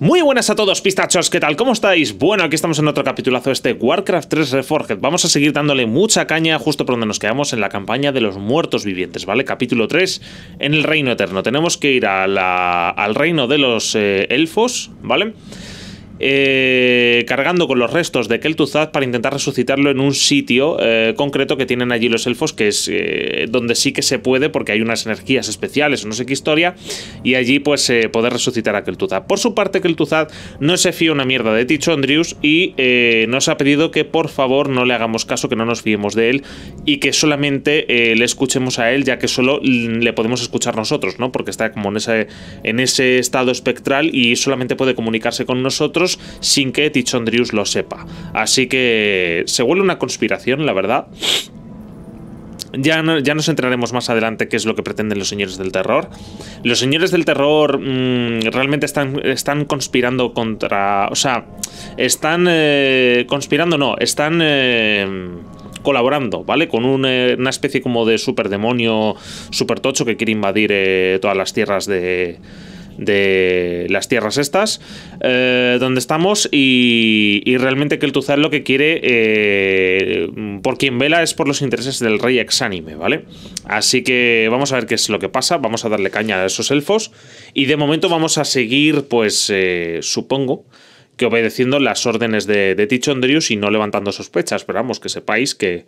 Muy buenas a todos, pistachos, ¿qué tal? ¿Cómo estáis? Bueno, aquí estamos en otro capitulazo de este Warcraft 3 Reforged. Vamos a seguir dándole mucha caña justo por donde nos quedamos en la campaña de los muertos vivientes, ¿vale? Capítulo 3, en el Reino Eterno. Tenemos que ir al reino de los eh, elfos, vale eh, cargando con los restos de Kel'Thuzad para intentar resucitarlo en un sitio eh, concreto que tienen allí los elfos, que es eh, donde sí que se puede, porque hay unas energías especiales o no sé qué historia, y allí pues poder resucitar a Kel'Thuzad. Por su parte, Kel'Thuzad no se fía una mierda de Tichondrius y nos ha pedido que por favor no le hagamos caso, que no nos fiemos de él y que solamente le escuchemos a él, ya que solo le podemos escuchar nosotros, ¿no? Porque está como en ese, en ese estado espectral y solamente puede comunicarse con nosotros sin que Tichondrius lo sepa. Así que se vuelve una conspiración, la verdad. Ya, ya, nos enteraremos más adelante qué es lo que pretenden los señores del terror. Los señores del terror mm, realmente están, están conspirando contra... O sea, están eh, conspirando, no, están... Eh, colaborando, ¿vale? Con eh, una especie como de super demonio, super tocho que quiere invadir todas las tierras de, de las tierras estas, eh, donde estamos, y, y realmente Kel'Thuzad lo que quiere, eh, por quien vela, es por los intereses del rey exánime, ¿vale? Así que vamos a ver qué es lo que pasa, vamos a darle caña a esos elfos, y de momento vamos a seguir, pues, eh, supongo, que obedeciendo las órdenes de, de Tichondrius y no levantando sospechas, pero vamos, que sepáis que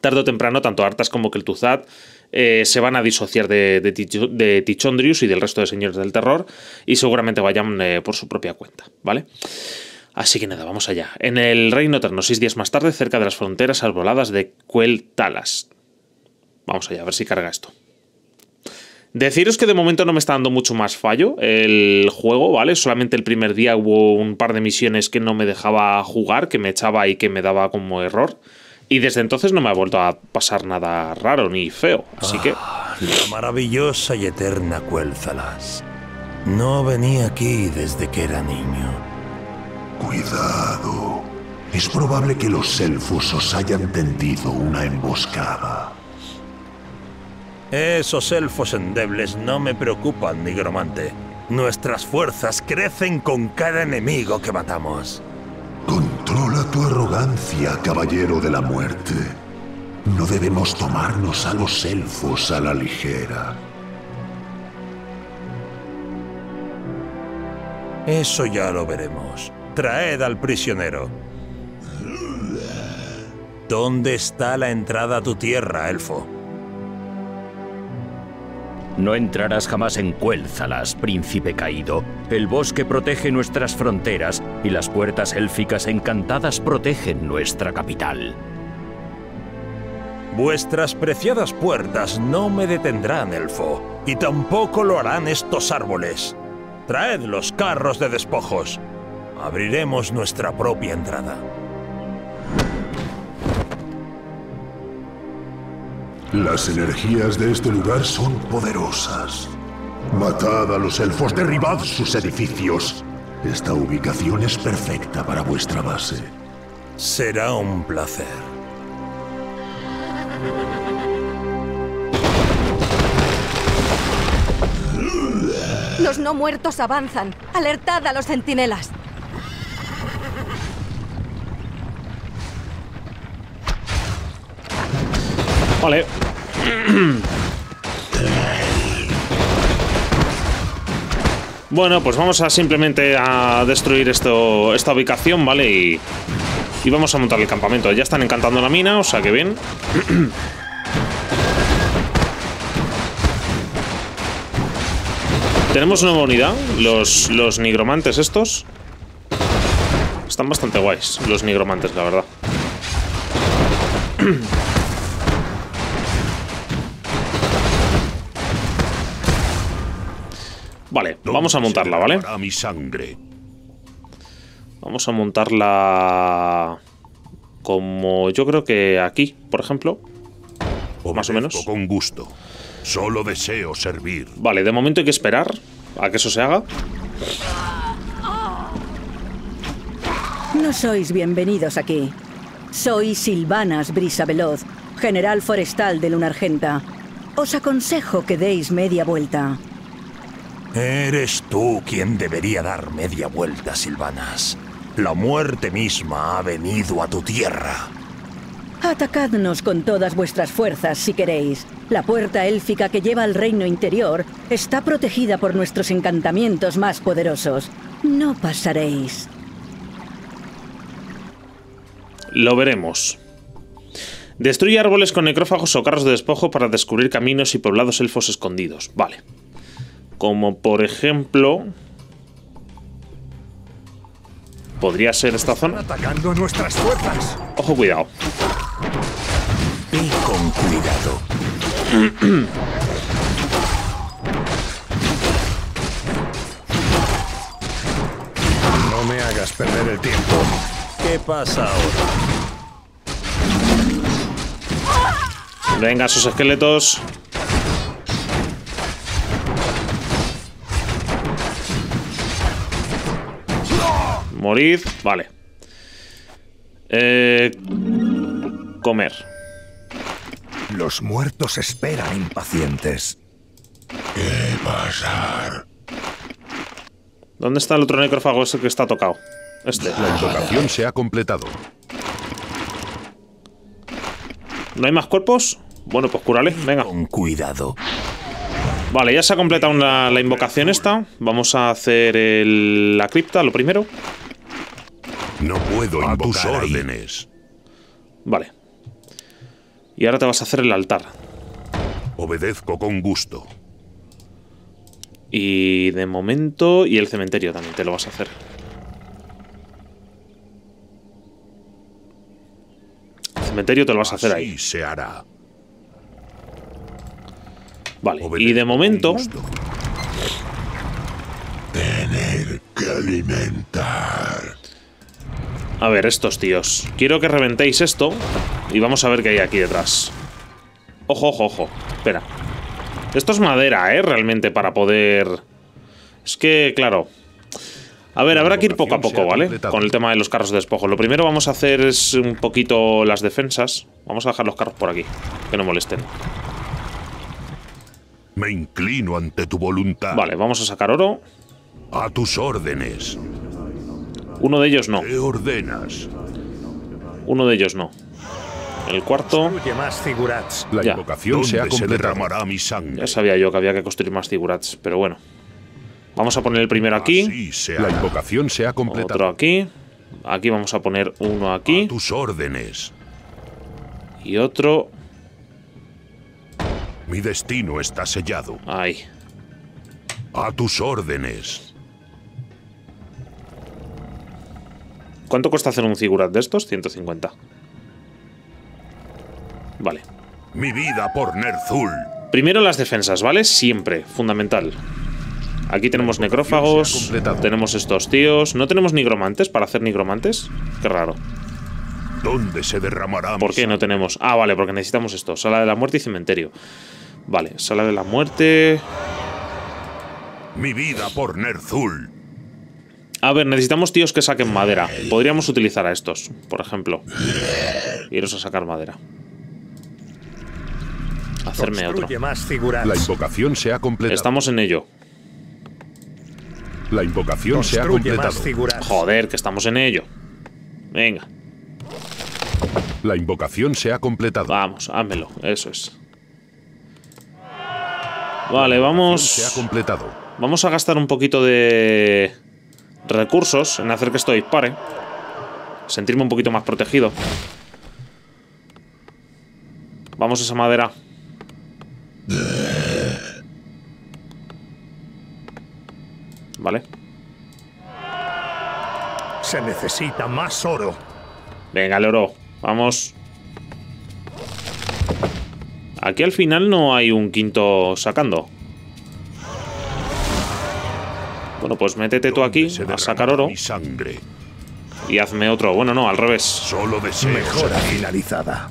tarde o temprano, tanto Artas como Kel'Thuzad eh, se van a disociar de, Tichondrius y del resto de señores del terror y seguramente vayan eh, por su propia cuenta, ¿vale? Así que nada, vamos allá. En el Reino Eterno, seis días más tarde, cerca de las fronteras arboladas de Cuel Talas. Vamos allá, a ver si carga esto. Deciros que de momento no me está dando mucho más fallo el juego, ¿vale? Solamente el primer día hubo un par de misiones que no me dejaba jugar, que me echaba y que me daba como error. Y desde entonces no me ha vuelto a pasar nada raro ni feo, así que... Ah, la maravillosa y eterna Cuélzalas. No venía aquí desde que era niño. Cuidado. Es probable que los elfos os hayan tendido una emboscada. Esos elfos endebles no me preocupan, nigromante. Nuestras fuerzas crecen con cada enemigo que matamos. Controla tu arrogancia, caballero de la muerte. No debemos tomarnos a los elfos a la ligera. Eso ya lo veremos. Traed al prisionero. ¿Dónde está la entrada a tu tierra, elfo? No entrarás jamás en Cuélzalas, príncipe caído. El bosque protege nuestras fronteras y las puertas élficas encantadas protegen nuestra capital. Vuestras preciadas puertas no me detendrán, elfo, y tampoco lo harán estos árboles. Traed los carros de despojos. Abriremos nuestra propia entrada. Las energías de este lugar son poderosas. Matad a los elfos, derribad sus edificios. Esta ubicación es perfecta para vuestra base. Será un placer. Los no muertos avanzan. Alertad a los centinelas. Vale. Bueno, pues vamos a simplemente a destruir esto, esta ubicación, ¿vale? Y, y vamos a montar el campamento. Ya están encantando la mina, o sea que bien. Tenemos nueva unidad, los, los nigromantes estos. Están bastante guays, los nigromantes, la verdad. Vale, vamos a montarla, ¿vale? mi sangre. Vamos a montarla como yo creo que aquí, por ejemplo. O más o menos. Con gusto. Solo deseo servir. Vale, de momento hay que esperar a que eso se haga. No sois bienvenidos aquí. Soy Silvanas Brisa Veloz, general forestal de Lunargenta. Os aconsejo que deis media vuelta. Eres tú quien debería dar media vuelta, Silvanas. La muerte misma ha venido a tu tierra. Atacadnos con todas vuestras fuerzas si queréis. La puerta élfica que lleva al reino interior está protegida por nuestros encantamientos más poderosos. No pasaréis. Lo veremos. Destruye árboles con necrófagos o carros de despojo para descubrir caminos y poblados elfos escondidos. Vale. Como por ejemplo... Podría ser esta zona. Atacando a nuestras fuerzas. Ojo, cuidado. Y con cuidado. No me hagas perder el tiempo. ¿Qué pasa ahora? Venga, esos esqueletos. Morid. Vale. Eh, comer. Los muertos esperan impacientes. ¿Qué pasar? ¿Dónde está el otro necrófago ese que está tocado? Este. La invocación se ha completado. ¿No hay más cuerpos? Bueno, pues cúrale. Venga. Con cuidado. Vale, ya se ha completado una- la invocación esta. Vamos a hacer el- la cripta, lo primero. No puedo A tus ahí. órdenes. Vale. Y ahora te vas a hacer el altar. Obedezco con gusto. Y de momento... Y el cementerio también te lo vas a hacer. El cementerio te lo vas a hacer Así ahí. se hará. Vale. Y de momento... Tener que alimentar. A ver, estos tíos. Quiero que reventéis esto. Y vamos a ver qué hay aquí detrás. Ojo, ojo, ojo. Espera. Esto es madera, ¿eh? Realmente, para poder... Es que, claro... A ver, habrá que ir poco a poco, ¿vale? Con el tema de los carros de despojo. Lo primero vamos a hacer es un poquito las defensas. Vamos a dejar los carros por aquí. Que no molesten. Me inclino ante tu voluntad. Vale, vamos a sacar oro. A tus órdenes. Uno de ellos no. ¿Qué ordenas? Uno de ellos no. El cuarto... Construye más figurats. La Ya. invocación se ha ¿Dónde se completado. derramará mi sangre? Ya sabía yo que había que construir más figurats, pero bueno. Vamos a poner el primero aquí. La invocación se ha completado. Otro aquí. Aquí vamos a poner uno aquí. A tus órdenes. Y otro Mi destino está sellado. ahí. A tus órdenes. ¿Cuánto cuesta hacer un figurat de estos? 150. Vale. Mi vida por Nerzul. Primero las defensas, ¿vale? Siempre. Fundamental. Aquí tenemos necrófagos. Tenemos estos tíos. ¿No tenemos nigromantes para hacer nigromantes? Qué raro. ¿Dónde se derramará ¿Por qué no tenemos? Ah, vale, porque necesitamos esto. Sala de la muerte y cementerio. Vale, sala de la muerte. Mi vida por Nerzul. A ver, necesitamos tíos que saquen madera. Podríamos utilizar a estos, por ejemplo. Iros a sacar madera. Hacerme otro. Más. La invocación se ha completado. Estamos en ello. La invocación se ha completado. Joder, que estamos en ello. Venga, La invocación se ha completado. vamos, házmelo. Eso es. Vale, Se ha vamos. completado. Vamos a gastar un poquito de recursos en hacer que esto dispare. Sentirme un poquito más protegido. Vamos a esa madera. Vale. Se necesita más oro. Venga, el oro. Vamos. Aquí al final no hay un quinto sacando. Bueno, pues métete tú aquí ¿Dónde se a sacar oro Mi sangre. y hazme otro. Bueno, no, al revés. Solo deseo Mejora ser- finalizada.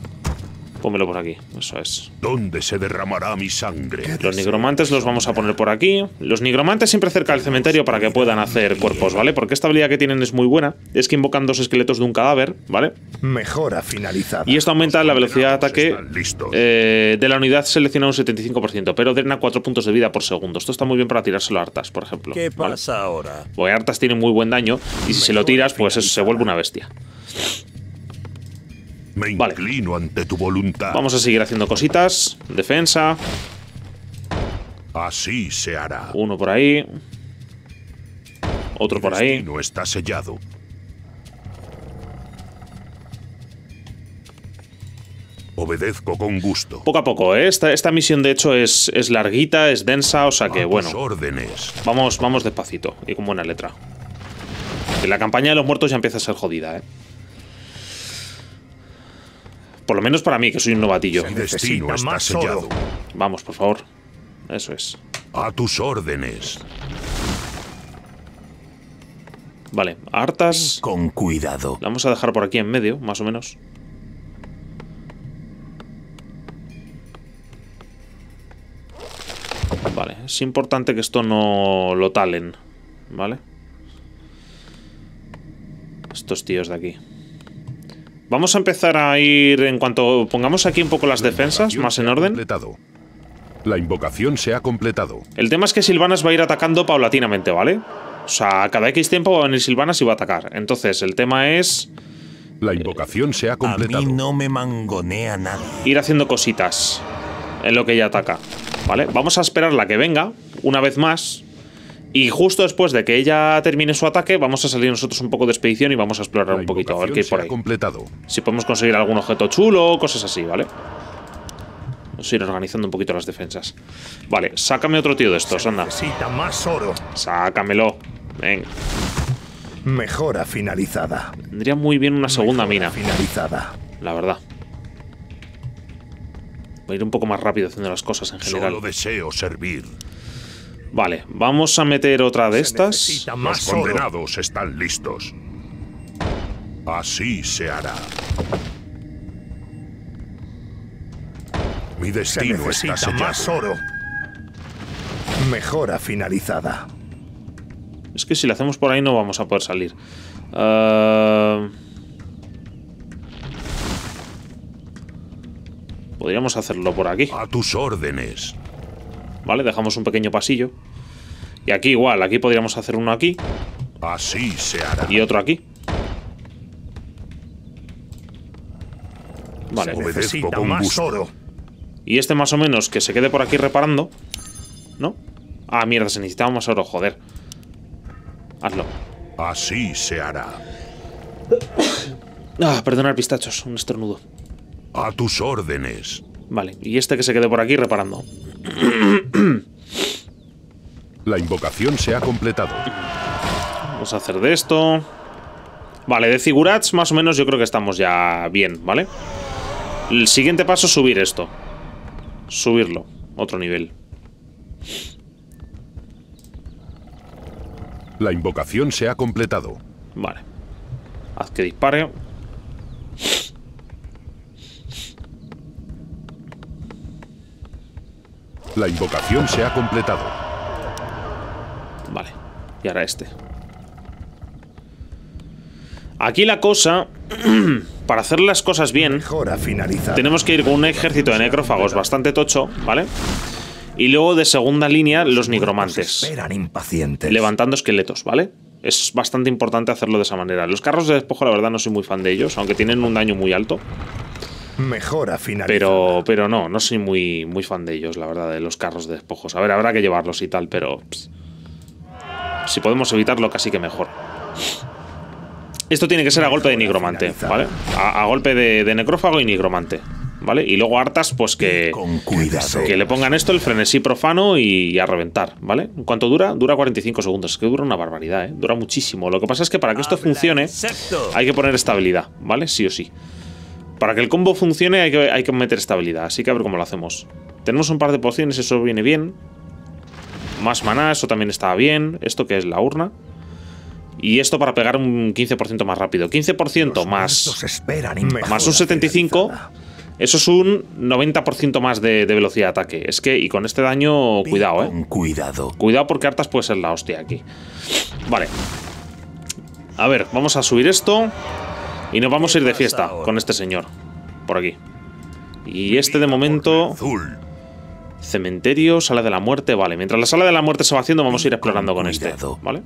Pónmelo por aquí, eso es. ¿Dónde se derramará mi sangre? Los nigromantes los vamos a poner por aquí. Los nigromantes siempre cerca del cementerio para que puedan hacer cuerpos, ¿vale? Porque esta habilidad que tienen es muy buena. Es que invocan dos esqueletos de un cadáver, ¿vale? Mejora finalizada. Y esto aumenta la velocidad de ataque eh, de la unidad seleccionada un 75%, pero drena 4 puntos de vida por segundo. Esto está muy bien para tirárselo a Artas, por ejemplo. ¿Qué ¿vale? pasa ahora? Porque Artas tiene muy buen daño y si se lo tiras, pues eso se vuelve una bestia. Me Vale. inclino ante tu voluntad. Vamos a seguir haciendo cositas. Defensa. Así se hará. Uno por ahí. Otro por ahí. No está sellado. Obedezco con gusto. Poco a poco, ¿eh? Esta, esta misión, de hecho, es, es larguita, es densa, o sea que, A bueno, órdenes. vamos, vamos despacito y con buena letra. Que la campaña de los muertos ya empieza a ser jodida, ¿eh? Por lo menos para mí, que soy un novatillo. Mi destino está más sellado. oro. Vamos, por favor. Eso es. A tus órdenes. Vale, a Artas. Con cuidado. La vamos a dejar por aquí en medio, más o menos. Vale, es importante que esto no lo talen, ¿vale? Estos tíos de aquí. Vamos a empezar a ir en cuanto pongamos aquí un poco las defensas, más en orden. completado. La invocación se ha completado. El tema es que Silvanas va a ir atacando paulatinamente, ¿vale? O sea, cada X tiempo va a venir Silvanas y va a atacar. Entonces, el tema es La invocación se ha A completado. mí no me mangonea nadie. ir haciendo cositas en lo que ella ataca. ¿Vale? Vamos a esperar la que venga una vez más. Y justo después de que ella termine su ataque, vamos a salir nosotros un poco de expedición y vamos a explorar un poquito, a ver qué hay por ahí. completado. Si podemos conseguir algún objeto chulo, cosas así, ¿vale? Vamos a ir organizando un poquito las defensas. Vale, sácame otro tío de estos, anda. Necesita más oro. Sácamelo. Venga. Mejora finalizada. Tendría muy bien una segunda Mejora mina, Finalizada. la verdad. Voy a ir un poco más rápido haciendo las cosas en general. Solo deseo servir. Vale, vamos a meter otra de estas. Los más oro. condenados están listos. Así se hará. Mi Se destino está sellado. más oro. Mejora finalizada. Es que si lo hacemos por ahí no vamos a poder salir. Ah, Podríamos hacerlo por aquí. A tus órdenes. Vale, dejamos un pequeño pasillo. Y aquí igual, aquí podríamos hacer uno aquí Así se hará. y otro aquí. Vale. Con más oro. Y este más o menos que se quede por aquí reparando. ¿No? Ah, mierda, se necesitaba más oro, joder. Hazlo. Así se hará. Ah, perdonad, pistachos, un estornudo. A tus órdenes. Vale, y este que se quede por aquí reparando. La invocación se ha completado. Vamos a hacer de esto. Vale, de Zigurats más o menos yo creo que estamos ya bien, ¿vale? El siguiente paso es subir esto. Subirlo. Otro nivel. La invocación se ha completado. Vale. Haz que dispare. La invocación se ha completado. Vale. Y ahora este. Aquí la cosa... para hacer las cosas bien... Tenemos que ir con un ejército de necrófagos bastante tocho, ¿vale? Y luego de segunda línea los nigromantes. Levantando esqueletos, ¿vale? Es bastante importante hacerlo de esa manera. Los carros de despojo, la verdad, no soy muy fan de ellos, aunque tienen un daño muy alto. Mejora finalizada. Pero, pero no, no soy muy, muy fan de ellos, la verdad, de los carros de despojos. A ver, habrá que llevarlos y tal, pero. si podemos evitarlo, casi que mejor. Esto tiene que ser a golpe de nigromante, ¿vale? A, a golpe de, de necrófago y nigromante, ¿vale? Y luego hartas, pues que. Con cuidado. Que le pongan esto, el frenesí profano y a reventar, ¿vale? ¿Cuánto dura? Dura 45 segundos. Es que dura una barbaridad, ¿eh? Dura muchísimo. Lo que pasa es que para que esto funcione hay que poner estabilidad, ¿vale? Sí o sí. Para que el combo funcione hay que, hay que meter estabilidad. Así que a ver cómo lo hacemos. Tenemos un par de pociones, eso viene bien. Más maná, eso también está bien. Esto que es la urna. Y esto para pegar un 15% más rápido. 15% más... Esperan Más un 75 finalizada. Eso es un 90% más de, de velocidad de ataque. Es que, y con este daño, cuidado, eh. Cuidado. Cuidado porque Artas puede ser la hostia aquí. Vale. A ver, vamos a subir esto. Y nos vamos a ir de fiesta con este señor. Por aquí. Y este de momento... Cementerio, sala de la muerte. Vale, mientras la sala de la muerte se va haciendo, vamos a ir explorando con este. ¿Vale?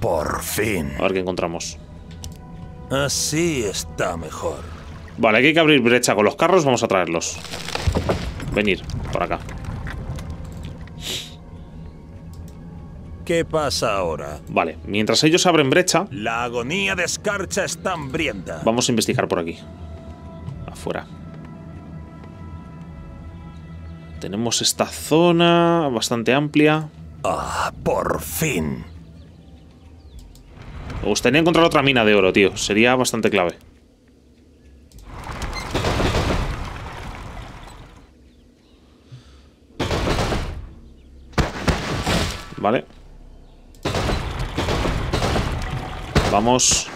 Por fin. A ver qué encontramos. Así está mejor. Vale, aquí hay que abrir brecha con los carros. Vamos a traerlos. Venir, por acá. ¿Qué pasa ahora? Vale, mientras ellos abren brecha, La agonía de escarcha está hambrienta. vamos a investigar por aquí. Afuera. Tenemos esta zona bastante amplia. Ah, por fin. Me gustaría encontrar otra mina de oro, tío. Sería bastante clave. Vale. Vamos.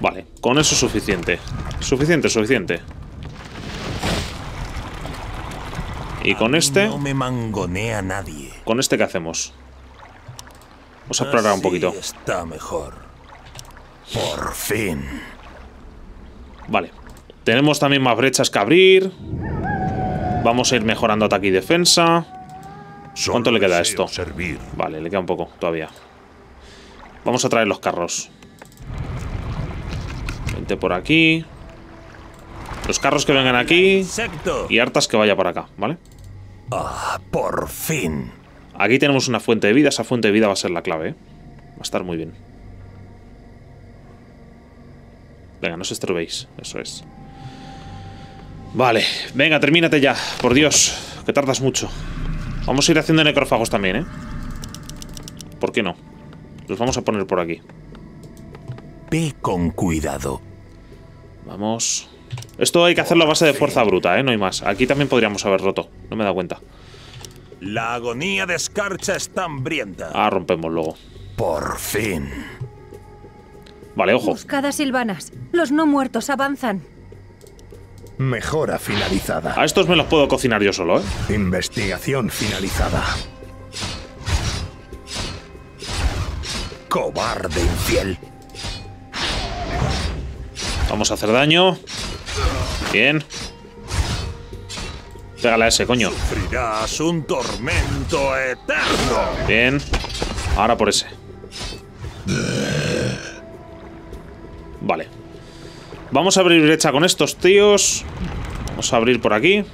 Vale, con eso es suficiente. Suficiente, suficiente. Y con este... No me mangonea nadie. ¿Con este qué hacemos? Vamos a explorar un poquito. Está mejor. Por fin. Vale. Tenemos también más brechas que abrir. Vamos a ir mejorando ataque y defensa. ¿Cuánto le queda a esto? Vale, le queda un poco todavía. Vamos a traer los carros. Vente por aquí. Los carros que vengan aquí. Y hartas que vaya para acá, ¿vale? Ah, por fin. Aquí tenemos una fuente de vida. Esa fuente de vida va a ser la clave, ¿eh? Va a estar muy bien. Venga, no os estorbéis. Eso es. Vale. Venga, termínate ya. Por Dios. Que tardas mucho. Vamos a ir haciendo necrófagos también, ¿eh? ¿Por qué no? Los vamos a poner por aquí. Ve con cuidado. Vamos. Esto hay que hacerlo a base de fuerza bruta, ¿eh? No hay más. Aquí también podríamos haber roto. No me he dado cuenta. La agonía de escarcha está hambrienta. Ah, rompemos luego. Por fin. Vale, ojo. Buscad a Silvanas. Los no muertos avanzan. Mejora finalizada. A estos me los puedo cocinar yo solo, ¿eh? Investigación finalizada. Cobarde infiel. Vamos a hacer daño. Bien. Pégale a ese, coño. Sufrirás un tormento eterno. Bien. Ahora por ese. Vale. Vamos a abrir brecha con estos tíos. Vamos a abrir por aquí.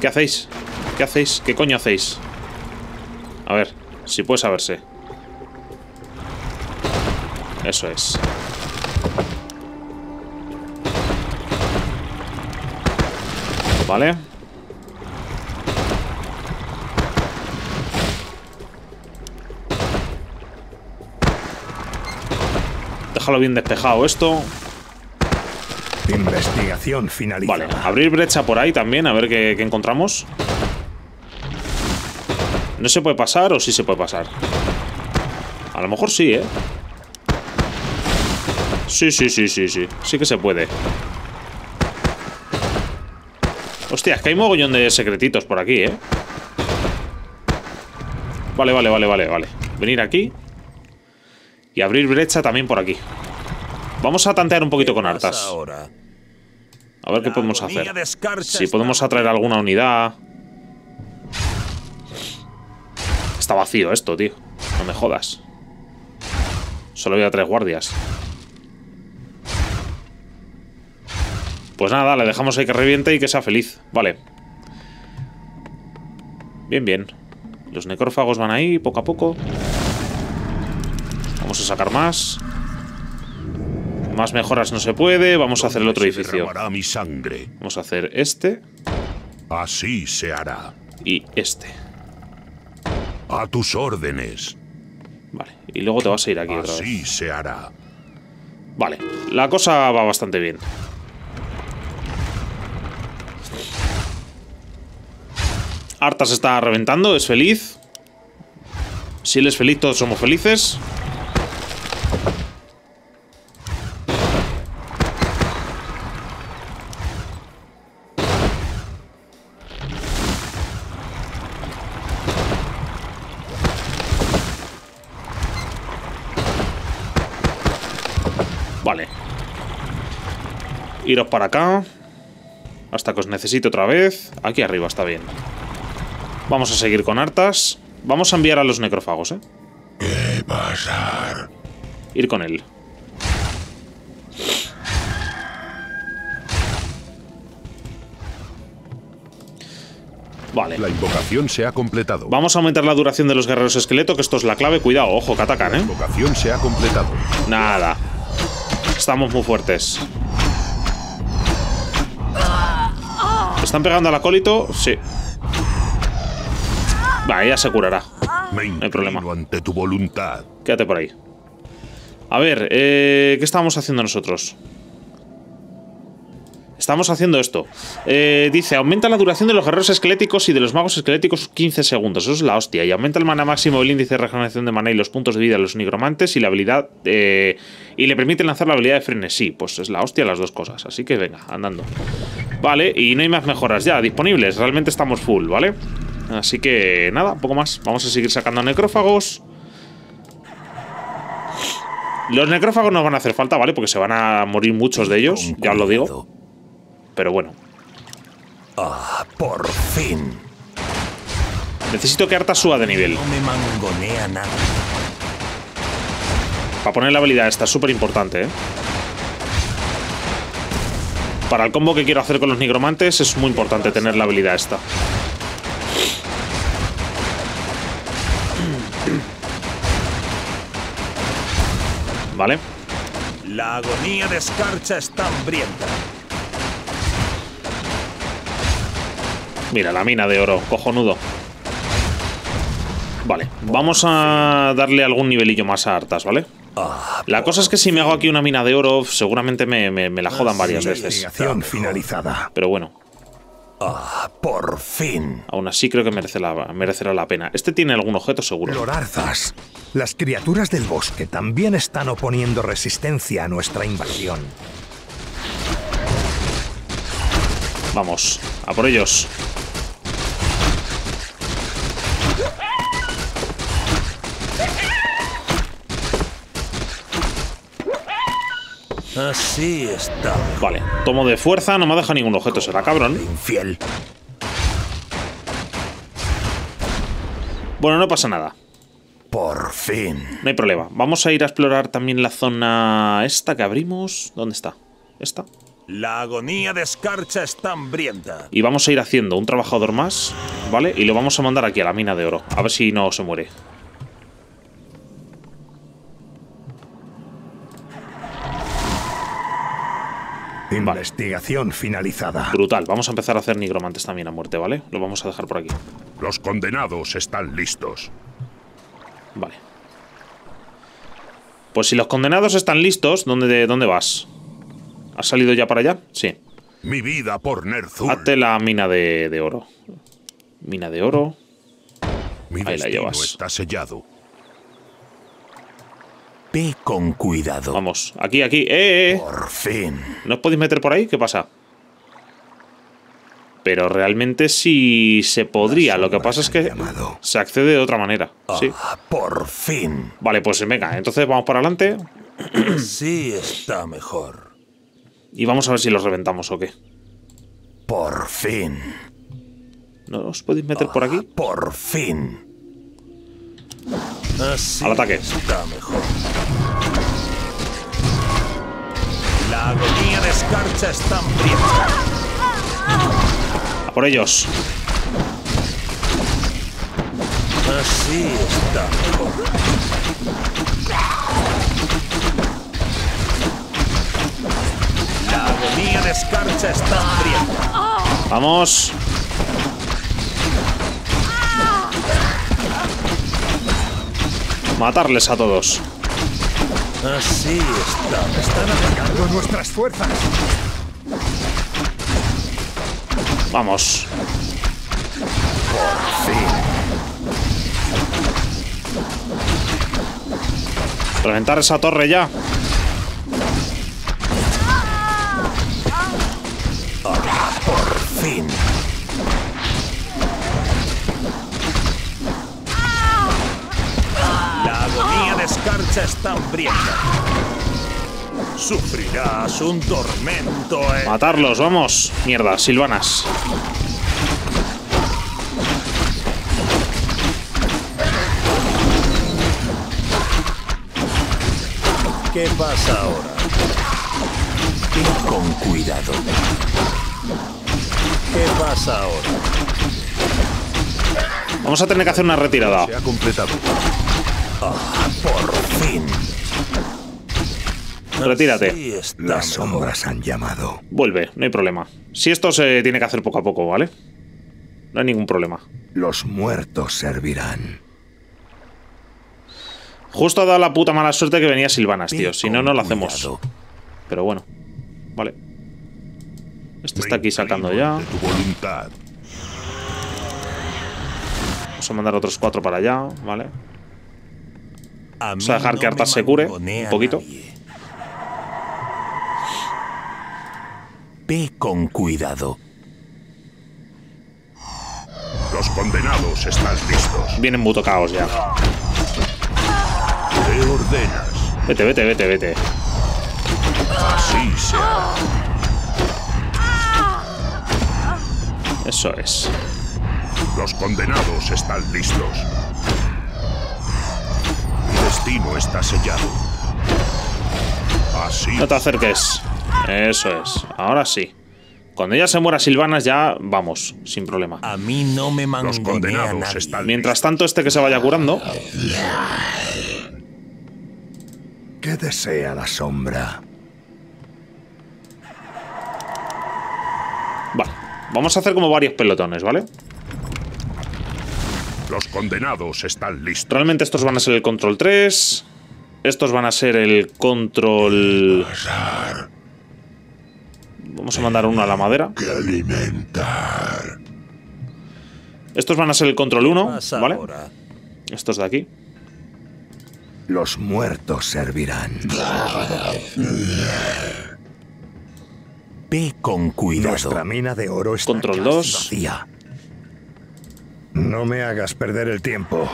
¿Qué hacéis? ¿Qué hacéis? ¿Qué coño hacéis? A ver, si puede saberse. Eso es. Vale. Déjalo bien despejado esto. Investigación finalizada. Vale, abrir brecha por ahí también, a ver qué, qué encontramos. ¿No se puede pasar o sí se puede pasar? A lo mejor sí, ¿eh? Sí, sí, sí, sí, sí. Sí que se puede. Hostia, es que hay mogollón de secretitos por aquí, ¿eh? Vale, vale, vale, vale, vale. Venir aquí. Y abrir brecha también por aquí. Vamos a tantear un poquito con ¿Qué pasa hartas. Ahora? A ver qué podemos hacer. Si podemos atraer alguna unidad. Está vacío esto, tío. No me jodas. Solo voy a tres guardias. Pues nada, le dejamos ahí que reviente y que sea feliz. Vale. Bien, bien. Los necrófagos van ahí, poco a poco. Vamos a sacar más. Más mejoras no se puede. Vamos a hacer el otro edificio. mi sangre. Vamos a hacer este Así se hará. y este. A tus órdenes. Vale. Y luego te vas a ir aquí otra vez. Así se hará. Vale. La cosa va bastante bien. Artas está reventando, es feliz. Si él es feliz, todos somos felices. Iros para acá. Hasta que os necesite otra vez. Aquí arriba está bien. Vamos a seguir con hartas. Vamos a enviar a los necrófagos, ¿eh? ¿Qué pasar? Ir con él. Vale. La invocación se ha completado. Vamos a aumentar la duración de los guerreros esqueleto, que esto es la clave. Cuidado, ojo, que atacan, La ¿eh? invocación se ha completado. Nada. Estamos muy fuertes. ¿Están pegando al acólito? Sí. Va, ya se curará. Me hay problema. ante tu voluntad. Quédate por ahí. A ver, eh, ¿qué estamos haciendo nosotros? Estamos haciendo esto. Eh, dice, aumenta la duración de los guerreros esqueléticos y de los magos esqueléticos 15 segundos. Eso es la hostia. Y aumenta el mana máximo, el índice de regeneración de mana y los puntos de vida de los nigromantes y la habilidad... eh, y le permite lanzar la habilidad de frenesí. Pues es la hostia las dos cosas. Así que venga, andando. Vale, y no hay más mejoras ya disponibles. Realmente estamos full, ¿vale? Así que nada, poco más. Vamos a seguir sacando necrófagos. Los necrófagos nos van a hacer falta, ¿vale? Porque se van a morir muchos de ellos, ya os lo digo. Pero bueno. Ah, por fin. Necesito que Arta suba de nivel. No me mangonea nada. Para poner la habilidad esta es súper importante, ¿eh? Para el combo que quiero hacer con los nigromantes es muy importante tener la habilidad esta. Vale. La agonía de escarcha está hambrienta. Mira, la mina de oro, cojonudo. Vale, vamos a darle algún nivelillo más a Artas, ¿vale? La cosa es que si me hago aquí una mina de oro, seguramente me, me- me la jodan varias veces. finalizada. Pero bueno, Ah, por fin. aún así creo que merece la, merecerá la pena. Este tiene algún objeto seguro. Lorarzas, las criaturas del bosque también están oponiendo resistencia a nuestra invasión. Vamos, a por ellos. Así está. Vale, tomo de fuerza, no me ha dejado ningún objeto, será cabrón. Infiel. Bueno, no pasa nada. Por fin. No hay problema. Vamos a ir a explorar también la zona esta que abrimos. ¿Dónde está? Esta. La agonía de escarcha está hambrienta. Y vamos a ir haciendo un trabajador más, ¿vale? Y lo vamos a mandar aquí a la mina de oro. A ver si no se muere. Investigación finalizada. Brutal. Vamos a empezar a hacer nigromantes también a muerte, ¿vale? Lo vamos a dejar por aquí. Los condenados están listos. Vale. Pues si los condenados están listos, ¿dónde, dónde vas? ¿Has salido ya para allá? Sí. Mi vida por Nerzul. Hazte la mina de, de oro. Mina de oro. Mi ahí la llevas. está sellado. Ve con cuidado. Vamos, aquí, aquí. ¡Eh, eh! Por fin. ¿No os podéis meter por ahí? ¿Qué pasa? Pero realmente sí se podría. Lo que pasa es que llamado. se accede de otra manera. Sí. Ah, por fin. Vale, pues venga, entonces vamos para adelante Sí está mejor. y vamos a ver si los reventamos o qué. Por fin. ¿No os podéis meter por aquí? Por fin. Así Al ataque. está mejor. La agonía de escarcha está hambrienta. A por ellos. Así está mejor. La agonía de escarcha está hambrienta. Vamos. Matarles a todos. Así está. Están atacando nuestras fuerzas. Vamos. Reventar esa torre ya. Escarcha está hambrienta. Sufrirás un tormento. eh. Matarlos, vamos. Mierda, silvanas. ¿Qué pasa ahora? Y con cuidado. ¿Qué pasa ahora? Vamos a tener que hacer una retirada. Se ha completado. Por fin. Retírate. Las sombras han llamado. Vuelve, no hay problema. Si esto se tiene que hacer poco a poco, ¿vale? No hay ningún problema. Los muertos servirán. Justo ha dado la puta mala suerte que venía Silvanas, tío. Si no, no lo hacemos. Pero bueno. Vale. Este está aquí sacando ya. De tu voluntad. Vamos a mandar otros cuatro para allá, ¿vale? A Vamos a dejar no que Artas se cure un poquito. nadie. Ve con cuidado. Los condenados están listos. Vienen muy tocados ya. ¿Qué ordenas? Vete, vete, vete, vete. Así será. Eso es. Los condenados están listos. Destino está sellado. Así. No te acerques. Eso es. Ahora sí. Cuando ella se muera Silvanas ya vamos, sin problema. A mí no me Los condenados nadie. están Mientras tanto, este que se vaya curando. ¿Qué desea la sombra? Vale. Vamos a hacer como varios pelotones, ¿vale? Los condenados están listos. Realmente estos van a ser el control 3. Estos van a ser el control... Vamos a mandar uno a la madera. Que alimentar. Estos van a ser el control 1, Pasa ¿vale? Estos de aquí. Los muertos servirán. Ve con cuidado. Nuestra mina de oro está Control casi dos. vacía. No me hagas perder el tiempo.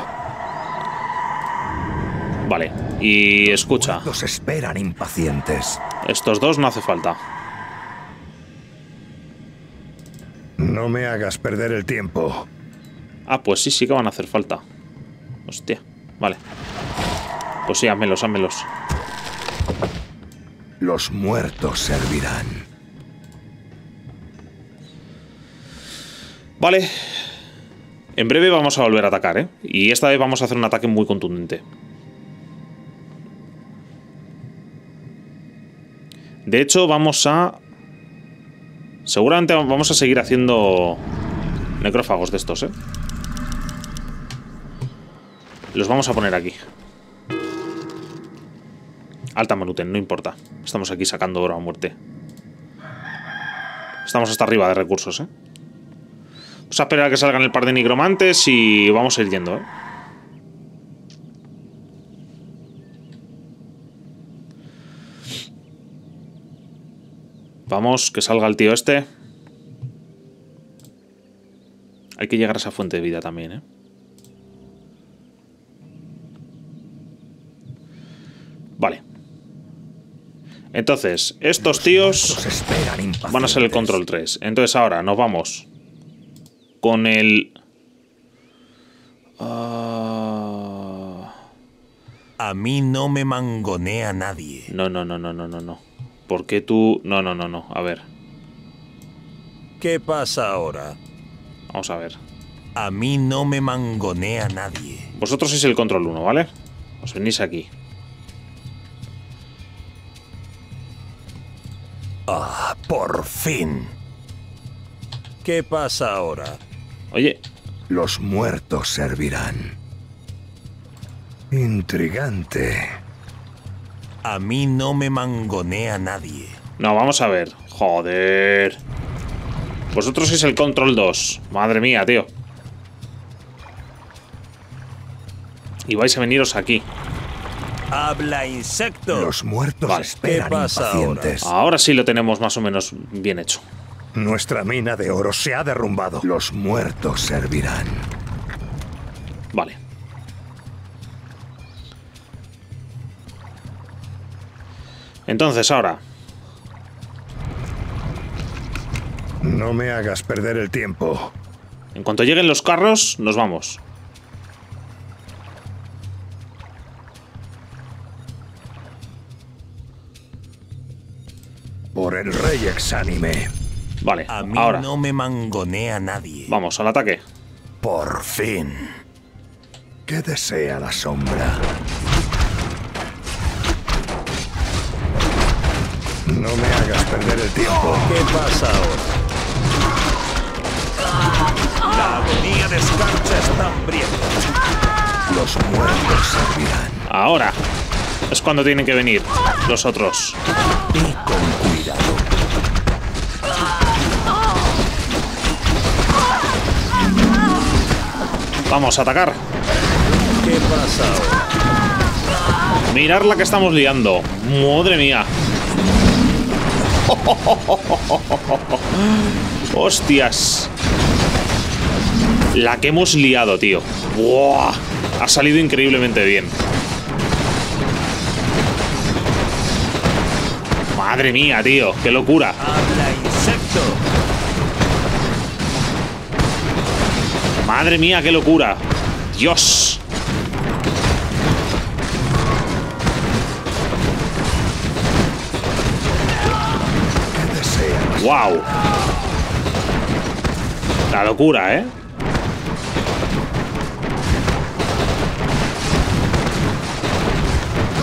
Vale. Y escucha, Los esperan impacientes. estos dos no hace falta. No me hagas perder el tiempo. Ah, pues sí, sí que van a hacer falta. Hostia. Vale. Pues sí, házmelos, házmelos. Los muertos servirán. Vale. En breve vamos a volver a atacar, ¿eh? Y esta vez vamos a hacer un ataque muy contundente. De hecho, vamos a... Seguramente vamos a seguir haciendo necrófagos de estos, ¿eh? Los vamos a poner aquí. Alta Manuten, no importa. Estamos aquí sacando oro a muerte. Estamos hasta arriba de recursos, ¿eh? Vamos a esperar a que salgan el par de nigromantes y vamos a ir yendo, ¿eh? Vamos, que salga el tío este. Hay que llegar a esa fuente de vida también, ¿eh? Vale. Entonces, estos tíos van a ser el control 3. Entonces ahora nos vamos con el... Ah, A mí no me mangonea nadie. no, no, no, no, no, no, no. ¿Por qué tú...? No, no, no, no. A ver, ¿Qué pasa ahora? vamos a ver. A mí no me mangonea nadie. Vosotros sois el control 1, ¿vale? Os venís aquí. Ah, por fin. ¿Qué pasa ahora? Oye, Los muertos servirán. Intrigante. A mí no me mangonea nadie. no, vamos a ver. Joder. Vosotros sois el control 2. Madre mía, tío. Y vais a veniros aquí. ¡Habla, insecto! Los muertos Vale. esperan ¿Qué pasa impacientes. Ahora sí lo tenemos más o menos bien hecho. Nuestra mina de oro se ha derrumbado. Los muertos servirán. Vale. Entonces, ahora. No me hagas perder el tiempo. En cuanto lleguen los carros, nos vamos. Por el rey exánime. Vale, A mí ahora. no me mangonea nadie. Vamos al ataque. Por fin. ¿Qué desea la sombra? No me hagas perder el tiempo. ¿Qué pasa ahora? La agonía de Scarcha está hambrienta. Los muertos servirán. Ahora. Es cuando tienen que venir los otros. Vamos a atacar. ¿Qué pasa? Mirar la que estamos liando. Madre mía. Hostias. La que hemos liado, tío. Buah. Ha salido increíblemente bien. Madre mía, tío. Qué locura. Habla insecto. Madre mía, qué locura. Dios. Wow. La locura, ¿eh?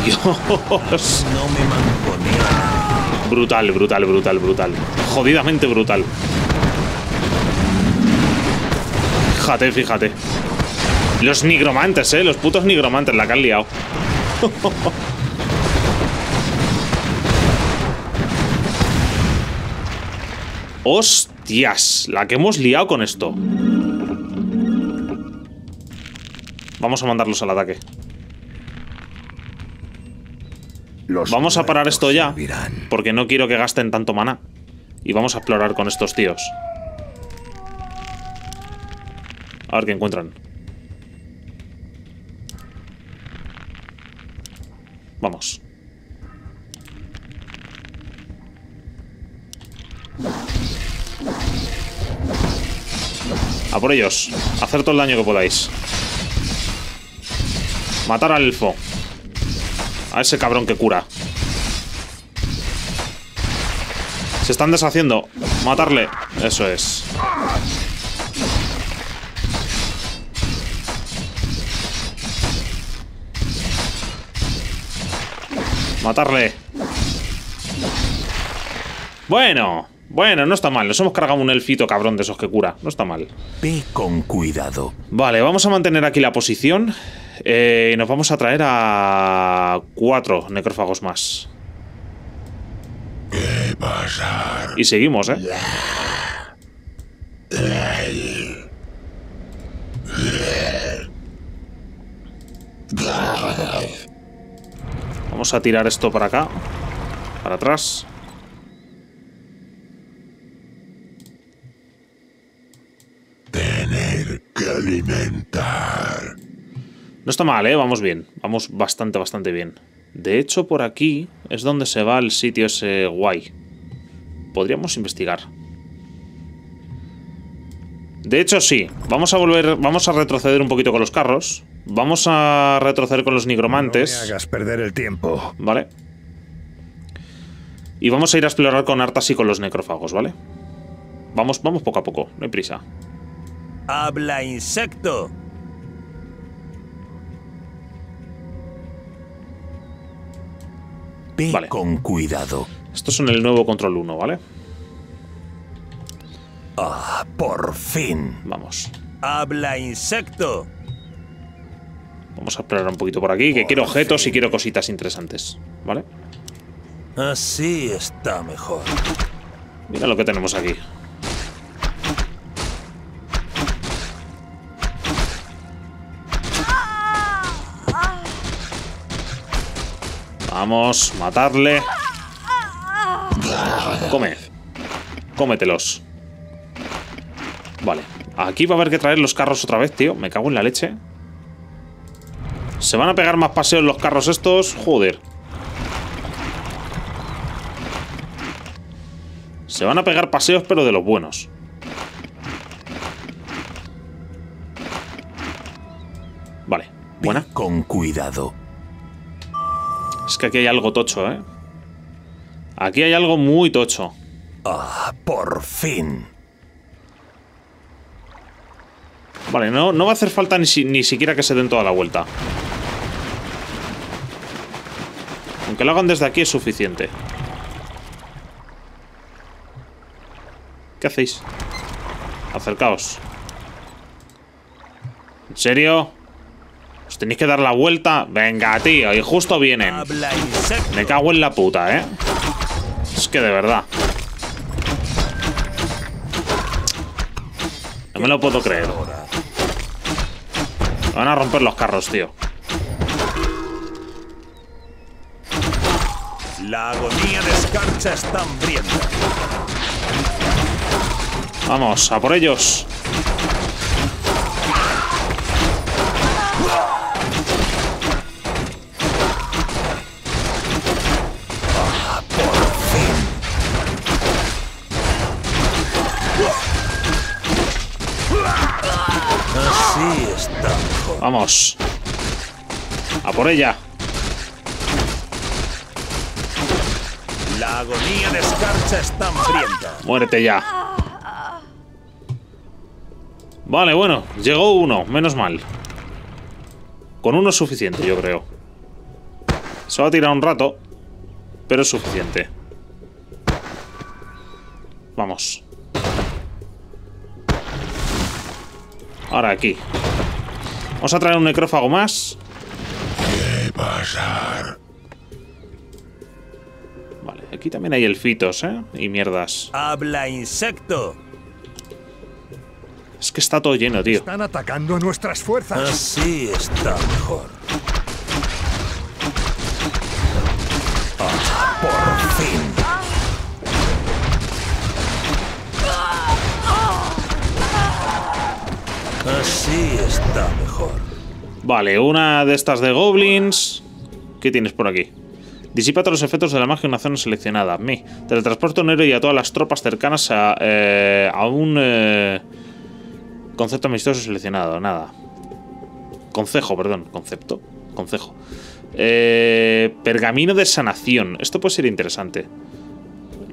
Dios. No me. Brutal, brutal, brutal, brutal. Jodidamente brutal. Fíjate, fíjate. Los nigromantes, eh. Los putos nigromantes, la que han liado. Hostias, la que hemos liado con esto. Vamos a mandarlos al ataque. Los Vamos a parar esto ya. Porque no quiero que gasten tanto maná. Y vamos a explorar con estos tíos. A ver qué encuentran. Vamos. A por ellos. Hacer todo el daño que podáis. Matar al elfo. A ese cabrón que cura. Se están deshaciendo. Matarle. Eso es. Matarle. Bueno. Bueno, no está mal. Nos hemos cargado un elfito cabrón de esos que cura. No está mal. Ve con cuidado. Vale, vamos a mantener aquí la posición. Eh, y nos vamos a traer a cuatro necrófagos más. ¿Qué pasa? Y seguimos, ¿eh? Vamos a tirar esto para acá. Para atrás. Tener que alimentar. No está mal, ¿eh? Vamos bien. Vamos bastante, bastante bien. De hecho, por aquí es donde se va el sitio ese guay. Podríamos investigar. De hecho, sí. Vamos a volver... Vamos a retroceder un poquito con los carros. Vamos a retroceder con los No me nigromantes. hagas perder el tiempo. ¿Vale? Y vamos a ir a explorar con Artas y con los necrófagos, ¿vale? Vamos, vamos poco a poco, no hay prisa. Habla insecto. Ve Vale. con cuidado. Estos son el nuevo control 1, ¿vale? Ah, por fin. Vamos. Habla insecto. Vamos a explorar un poquito por aquí, que quiero objetos y quiero cositas interesantes, ¿vale? Así está mejor. Mira lo que tenemos aquí. Vamos, matarle. Come. Cómetelos. Vale. Aquí va a haber que traer los carros otra vez, tío. Me cago en la leche. Se van a pegar más paseos los carros estos. Joder. Se van a pegar paseos, pero de los buenos. Vale, buena. Con cuidado. Es que aquí hay algo tocho, ¿eh? Aquí hay algo muy tocho. Ah, por fin. Vale, no, no va a hacer falta ni, ni siquiera que se den toda la vuelta. Aunque lo hagan desde aquí es suficiente. ¿Qué hacéis? Acercaos. ¿En serio? ¿Os tenéis que dar la vuelta? Venga, tío, y justo vienen. Me cago en la puta, ¿eh? Es que de verdad. No me lo puedo creer. van a romper los carros, tío. La agonía de Escarcha está hambrienta. Vamos, a por ellos. Vamos. A por ella. La agonía de Escarcha está hambrienta. Muérete ya. Vale, bueno, llegó uno, menos mal. Con uno es suficiente, yo creo. Se va a tirar un rato, pero es suficiente. Vamos. Ahora aquí. Vamos a traer un necrófago más. ¿Qué pasar? Aquí también hay elfitos, ¿eh? Y mierdas. Habla insecto. Es que está todo lleno, tío. Están atacando a nuestras fuerzas. Así está mejor. Ah, por fin. Así está mejor. Vale, una de estas de goblins. ¿Qué tienes por aquí? Disipa todos los efectos de la magia en una zona seleccionada. Me. Teletransporta un héroe y a todas las tropas cercanas a, eh, a un eh, concepto amistoso seleccionado. Nada. Concejo, perdón. Concepto. Concejo. Eh, pergamino de sanación. Esto puede ser interesante.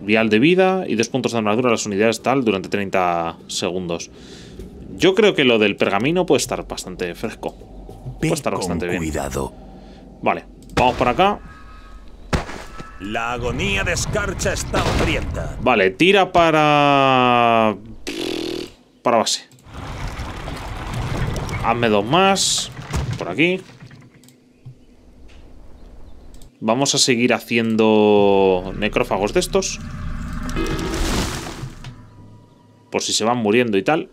Vial de vida y dos puntos de armadura a las unidades tal durante 30 segundos. Yo creo que lo del pergamino puede estar bastante fresco. Puede estar bastante bien. Cuidado. Vale, vamos por acá. La agonía de Escarcha está hambrienta. Vale, tira para... Para base. Hazme dos más. Por aquí. Vamos a seguir haciendo necrófagos de estos. Por si se van muriendo y tal.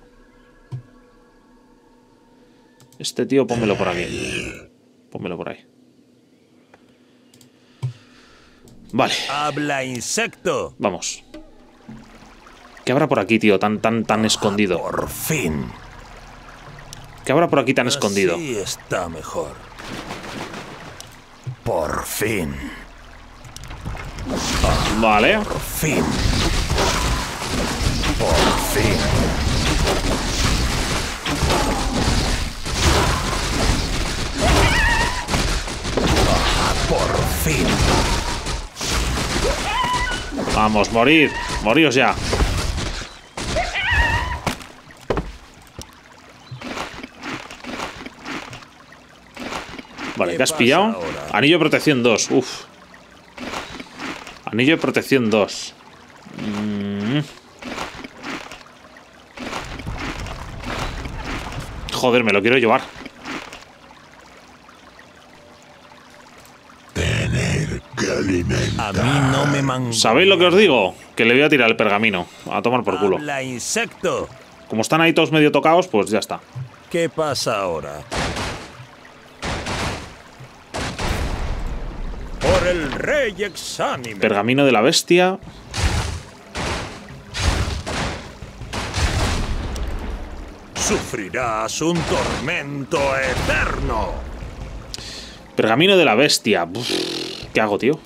Este tío, pónmelo por aquí. Pónmelo por ahí. Vale. Habla insecto. Vamos. ¿Qué habrá por aquí, tío? Tan, tan, tan escondido. Por fin. ¿Qué habrá por aquí tan escondido? Así está mejor. Por fin. Vale. Por fin. Por fin. Ah, por fin. Vamos, morir. Moríos ya. Vale, ¿qué has pillado? ahora? Anillo de protección 2. Uf. Anillo de protección 2. Mm. Joder, me lo quiero llevar. Tener que alimentar. A mí no me man. ¿Sabéis lo que os digo? Que le voy a tirar el pergamino. A tomar por culo. Habla insecto. Como están ahí todos medio tocados, pues ya está. ¿Qué pasa ahora? Por el rey exánime. Pergamino de la bestia. Sufrirás un tormento eterno. Pergamino de la bestia. Uf, ¿Qué hago, tío?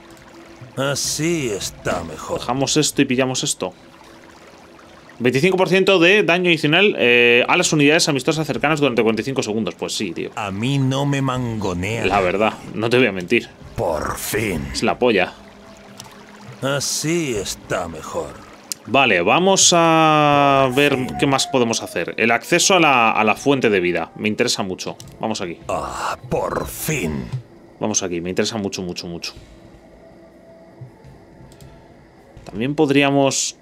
Así está mejor. ¿Dejamos esto y pillamos esto? 25% de daño adicional eh, a las unidades amistosas cercanas durante 45 segundos. Pues sí, tío. A mí no me mangonea. La verdad, no te voy a mentir. Por fin. Es la polla. Así está mejor. Vale, vamos a ver qué más podemos hacer. El acceso a la, a la fuente de vida. Me interesa mucho. Vamos aquí. Ah, por fin. Vamos aquí, me interesa mucho, mucho, mucho. También podríamos...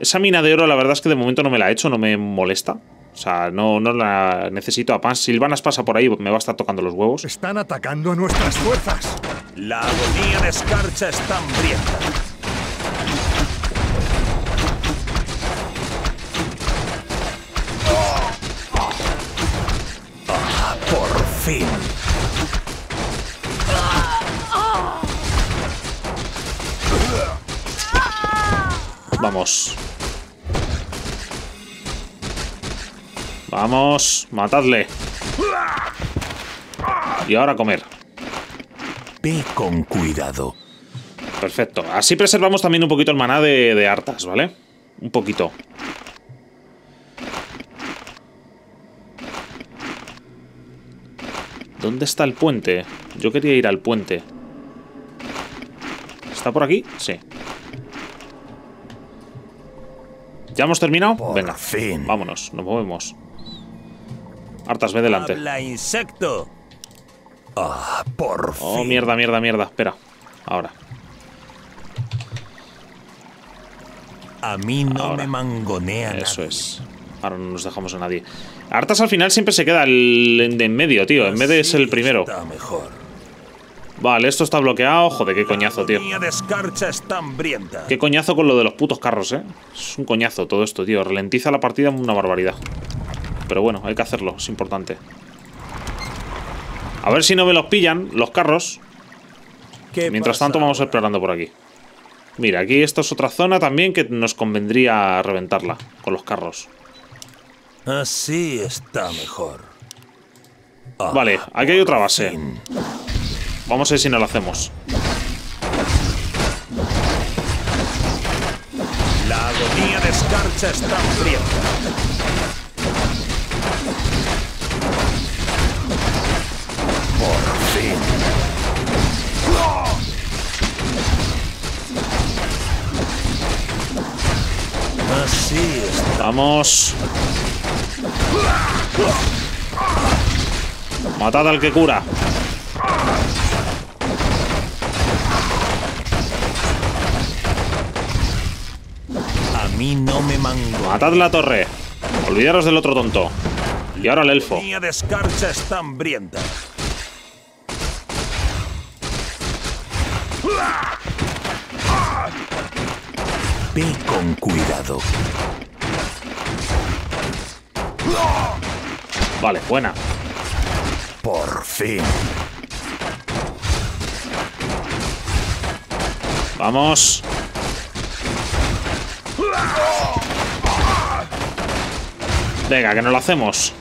Esa mina de oro, la verdad es que de momento no me la he hecho, no me molesta. O sea, no, no la necesito. A. Silvanas pasa por ahí, me va a estar tocando los huevos. Están atacando a nuestras fuerzas. La agonía de escarcha está hambrienta. Ah, por fin. Vamos. Vamos, matadle. Y ahora comer. Ve con cuidado. Perfecto. Así preservamos también un poquito el maná de, de hartas, ¿vale? Un poquito. ¿Dónde está el puente? Yo quería ir al puente. ¿Está por aquí? Sí. ¿Ya hemos terminado? Por Venga, fin. vámonos, nos movemos. Hartas, ve delante. Habla insecto. Ah, por Oh, fin. mierda, mierda, mierda. Espera. Ahora. A mí no Ahora. me mangonea Eso nadie. es. Ahora no nos dejamos a nadie. Artas al final siempre se queda el de en medio, tío. En vez de ser el primero. Está mejor. Vale, esto está bloqueado. Joder, qué coñazo, tío. Qué coñazo con lo de los putos carros, eh. Es un coñazo todo esto, tío. Ralentiza la partida una barbaridad. Pero bueno, hay que hacerlo, es importante. A ver si no me los pillan, los carros. ¿Qué Mientras tanto, vamos explorando por aquí. Mira, aquí esto es otra zona también que nos convendría reventarla con los carros. Así está mejor. Ah, Vale, aquí hay otra base. Vamos a ver si no lo hacemos. La agonía de escarcha está hambrienta. Por fin. Así está. Vamos. Matad al que cura. Mí no me mango. Matad la torre. Olvidaros del otro tonto. Y ahora el elfo. La de escarcha está hambrienta. Ve con cuidado. Vale, buena. Por fin. Vamos. Venga, que nos lo hacemos.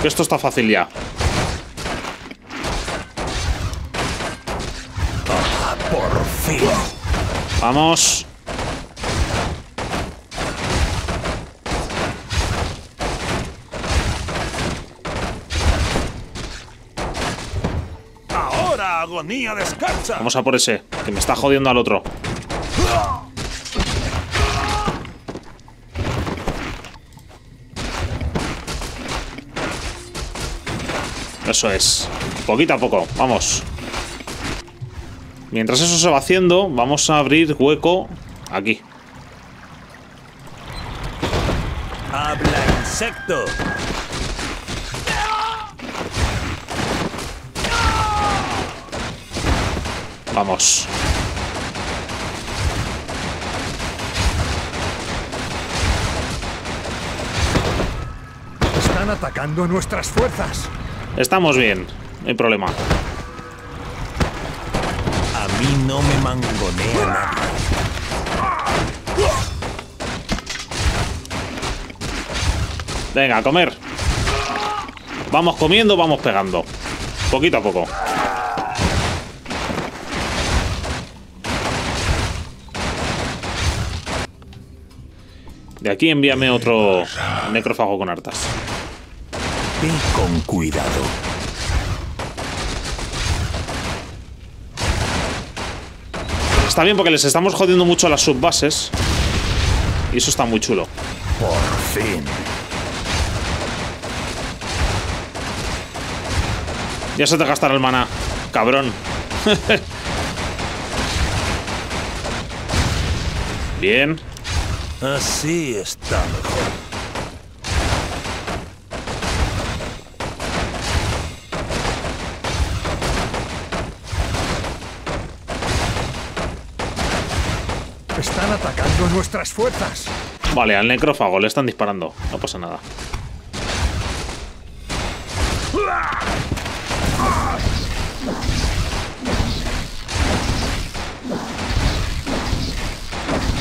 Que esto está fácil ya. Por fin. Vamos. Ahora agonía de escarcha. Vamos a por ese, que me está jodiendo al otro. Eso es. Poquito a poco, vamos. Mientras eso se va haciendo, vamos a abrir hueco aquí. Habla insecto. Vamos. Están atacando a nuestras fuerzas. Estamos bien, no hay problema. A mí no me mangonea nadie. Venga, a comer. Vamos comiendo, vamos pegando. Poquito a poco. De aquí envíame otro necrófago con hartas. Y con cuidado. Está bien porque les estamos jodiendo mucho a las subbases. Y eso está muy chulo. Por fin. Ya se te gastará el mana, cabrón. Bien. Así está mejor. Nuestras fuerzas. Vale, al necrófago le están disparando. No pasa nada.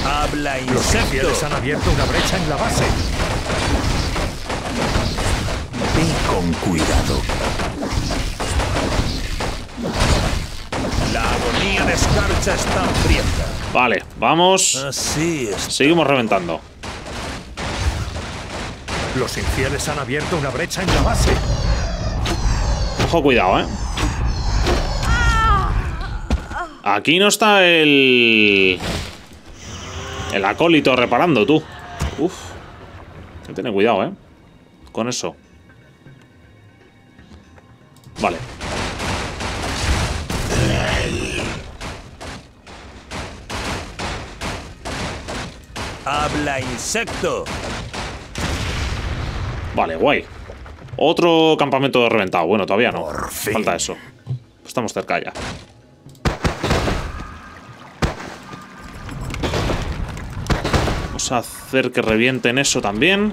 Habla Los insecto. infieles han abierto una brecha en la base. Y con cuidado. La agonía de escarcha está hambrienta. Vale, vamos. Así es. Seguimos reventando. Los infieles han abierto una brecha en la base. Ojo, cuidado, ¿eh? Aquí no está el... El acólito reparando, tú. Uf. Hay que tener cuidado, ¿eh? Con eso. Vale. Habla insecto. Vale, guay. Otro campamento reventado. Bueno, todavía no. Falta eso. Estamos cerca ya. Vamos a hacer que revienten eso también.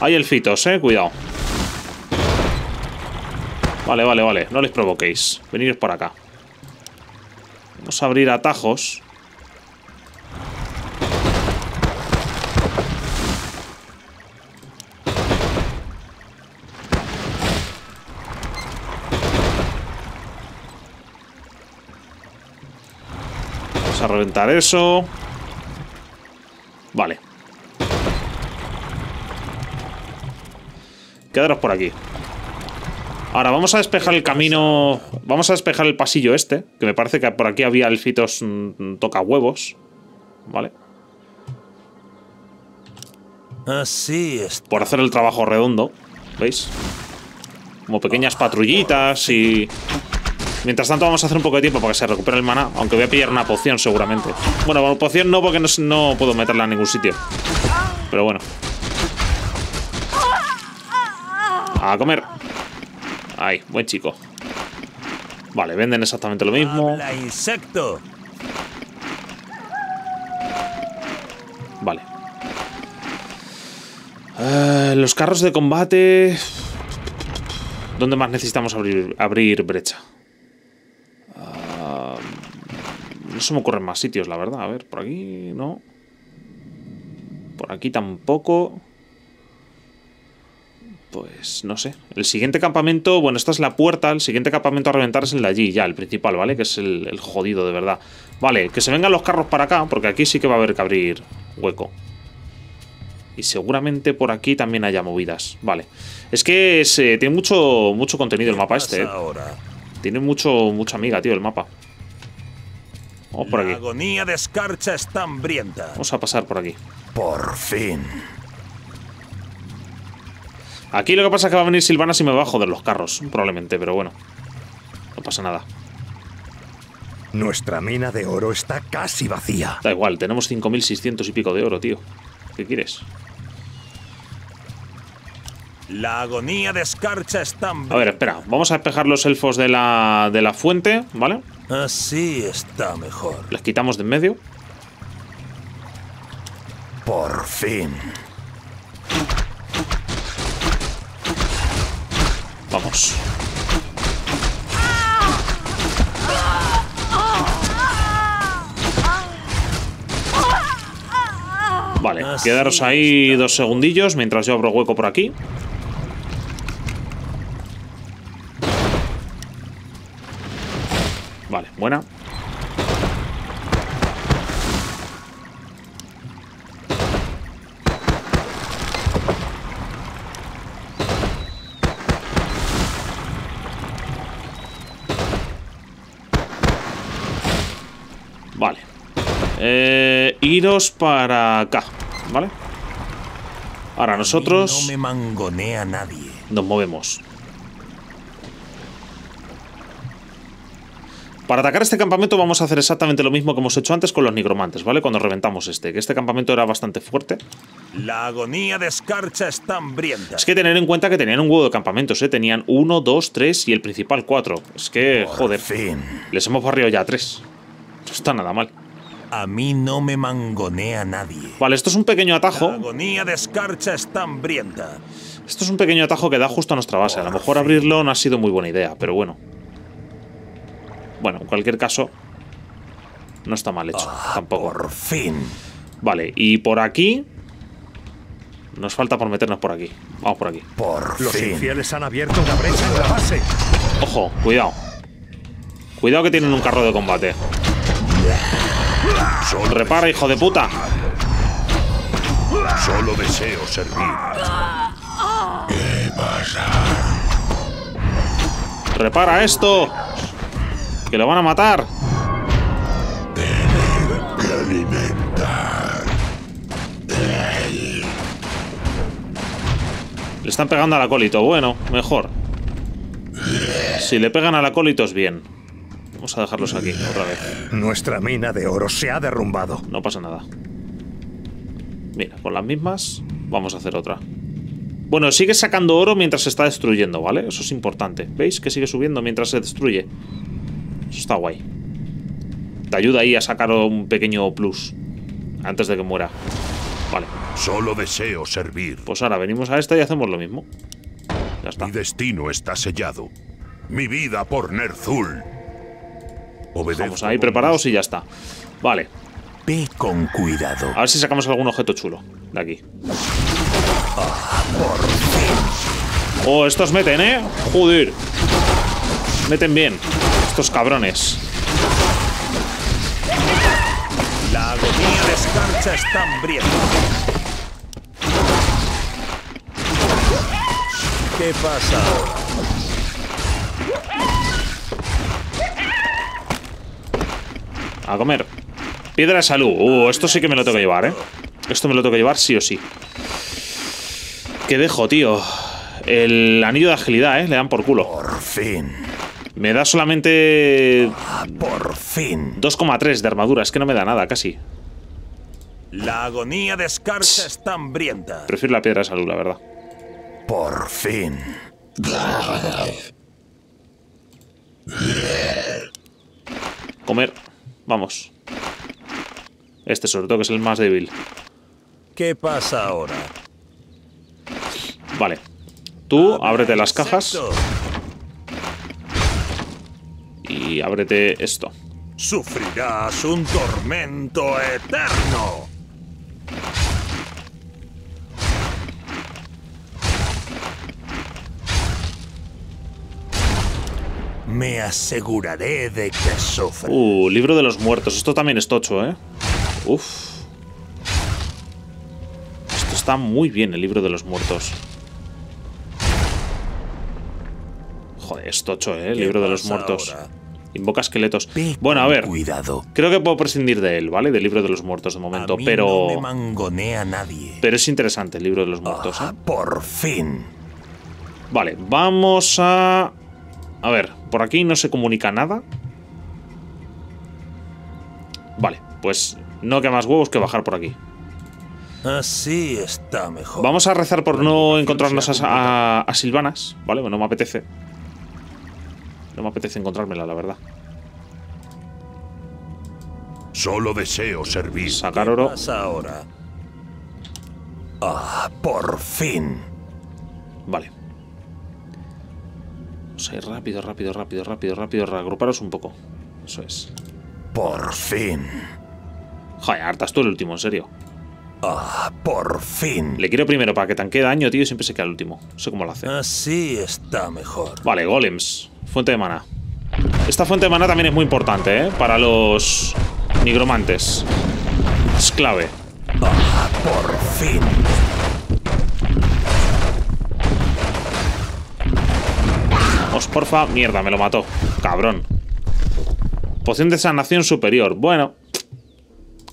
Hay elfitos, eh. Cuidado. Vale, vale, vale. No les provoquéis. Veniros por acá. Vamos a abrir atajos. Vamos a reventar eso. Vale. Quedaros por aquí. Ahora vamos a despejar el camino. Vamos a despejar el pasillo este. Que me parece que por aquí había elfitos mm, toca huevos. Vale. Así es. Por hacer el trabajo redondo. ¿Veis? Como pequeñas patrullitas y. Mientras tanto vamos a hacer un poco de tiempo para que se recupere el mana. Aunque voy a pillar una poción seguramente. Bueno, bueno, poción no porque no, no puedo meterla en ningún sitio. Pero bueno. A comer. Ahí, buen chico. Vale, venden exactamente lo mismo. Habla insecto. Vale. Eh, los carros de combate. ¿Dónde más necesitamos abrir, abrir brecha? Ah, no se me ocurren más sitios, la verdad. A ver, por aquí no. Por aquí tampoco. Pues no sé. El siguiente campamento, bueno, esta es la puerta. El siguiente campamento a reventar es el de allí, ya, el principal, ¿vale? Que es el, el jodido, de verdad. Vale, que se vengan los carros para acá, porque aquí sí que va a haber que abrir hueco. Y seguramente por aquí también haya movidas. Vale. Es que se, tiene mucho, mucho contenido el mapa este, ¿eh? Ahora. Tiene mucho, mucha amiga, tío, el mapa. Vamos por La aquí. agonía de escarcha está hambrienta. Vamos a pasar por aquí. Por fin. Aquí lo que pasa es que va a venir Silvana si me va a joder los carros, probablemente, pero bueno. No pasa nada. Nuestra mina de oro está casi vacía. Da igual, tenemos 5.600 y pico de oro, tío. ¿Qué quieres? La agonía de escarcha está A ver, espera. Vamos a despejar los elfos de la, de la fuente, ¿vale? Así está mejor. Les quitamos de en medio. Por fin. Vamos. Vale, quedaros ahí dos segundillos mientras yo abro hueco por aquí. Vale, buena. Para acá, ¿vale? Ahora nosotros... No me mangonea nadie. Nos movemos. Para atacar este campamento vamos a hacer exactamente lo mismo que hemos hecho antes con los nigromantes, ¿vale? Cuando reventamos este, que este campamento era bastante fuerte. La agonía de escarcha está hambrienta. Es que tener en cuenta que tenían un huevo de campamentos, ¿eh? Tenían uno, dos, tres y el principal cuatro. Es que, joder, fin. les hemos barrido ya tres. No está nada mal. A mí no me mangonea nadie. Vale, esto es un pequeño La atajo. agonía de escarcha está hambrienta. Esto es un pequeño atajo que da justo a nuestra base. A lo mejor abrirlo no ha sido muy buena idea, pero bueno. Bueno, en cualquier caso, no está mal hecho, tampoco. Por fin. Vale, y por aquí... Nos falta por meternos por aquí. Vamos por aquí. Por Los fin. infieles han abierto una brecha en la base. Ojo, cuidado. Cuidado que tienen un carro de combate. Solo, Repara, hijo de puta. solo deseo servir. Repara esto. Que lo van a matar. Le están pegando al acólito. Bueno, mejor. Si le pegan al acólito es bien. Vamos a dejarlos aquí otra vez. Nuestra mina de oro se ha derrumbado. No pasa nada. Mira, con las mismas vamos a hacer otra. Bueno, sigue sacando oro mientras se está destruyendo, ¿vale? Eso es importante. ¿Veis que sigue subiendo mientras se destruye? Eso está guay. Te ayuda ahí a sacar un pequeño plus antes de que muera. Vale, Solo deseo servir. pues ahora venimos a esta y hacemos lo mismo. Ya está. Mi destino está sellado. Mi vida por Nerzul. Obedezco Estamos ahí preparados y ya está. Vale, Ve con cuidado. a ver si sacamos algún objeto chulo de aquí. Oh, estos meten, ¿eh? Joder. Meten bien. Estos cabrones. La agonía de escarcha está hambrienta. ¿Qué pasa A comer. Piedra de salud. Uh, esto sí que me lo tengo que llevar, ¿eh? Esto me lo tengo que llevar sí o sí. ¿Qué dejo, tío? El anillo de agilidad, ¿eh? Le dan por culo. Por fin. Me da solamente Ah, por fin. 2,3 de armadura. Es que no me da nada, casi. La agonía de escarcha está hambrienta. Prefiero la piedra de salud, la verdad. Por fin. Comer. Vamos. Este sobre todo, que es el más débil. ¿Qué pasa ahora? Vale. Tú, ábrete las cajas y ábrete esto. Sufrirás un tormento eterno. Me aseguraré de que sufra. Uh, libro de los muertos. Esto también es tocho, ¿eh? Uf. Esto está muy bien, el libro de los muertos. Joder, es tocho, ¿eh? El ¿Qué libro de los muertos. ahora? Invoca esqueletos. Bueno, a ver. Cuidado. Creo que puedo prescindir de él, ¿vale? Del libro de los muertos de A momento. mí Pero. no me mangonea nadie. Pero es interesante el libro de los muertos, Ah, ¿eh? por fin. Vale, vamos a... A ver, por aquí no se comunica nada. Vale, pues no queda más huevos que bajar por aquí. Así está mejor. Vamos a rezar por no encontrarnos a, a- a Silvanas, ¿vale? Bueno, no me apetece. No me apetece encontrármela, la verdad. Solo deseo servir. Sacar ¿Qué oro. pasa ahora? Ah, por fin. Vale. Vamos a ir rápido, rápido, rápido, rápido, rápido. Reagruparos un poco. Eso es. Por fin. Joder, hartas tú el último, en serio. Ah, por fin. Le quiero primero para que tanque daño, tío, y siempre se queda el último. No sé cómo lo hace. Así está mejor. Vale, golems. Fuente de mana. Esta fuente de mana también es muy importante, ¿eh? Para los nigromantes. Es clave. Ah, por fin. Porfa, mierda, me lo mató. Cabrón. Poción de sanación superior. Bueno.